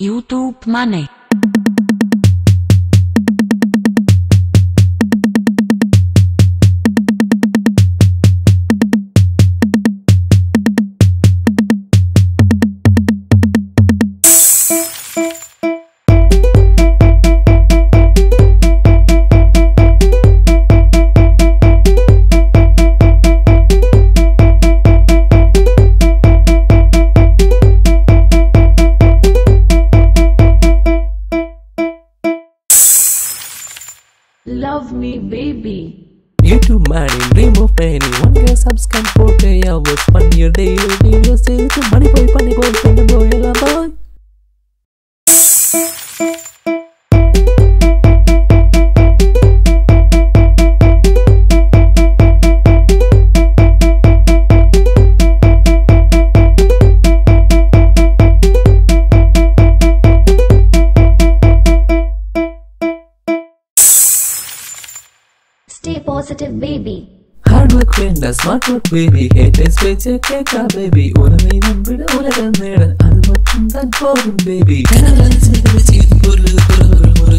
YouTube Money. Love me, baby. YouTube money, dream of any One day subs for pay. I was funny day. You say it's money boy, funny boy, boy. Stay positive, baby. Hard work வேண்டாம் smart work baby haters பேச்ச கேட்கா baby உன்னை நம்பிட உலகம் நேட அது மட்டும் தான் போதும் baby பொருள் பொருள் பொருள்